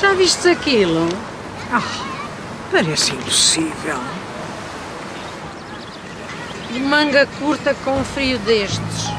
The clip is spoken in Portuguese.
Já viste aquilo? Oh, parece impossível. De manga curta com um frio destes.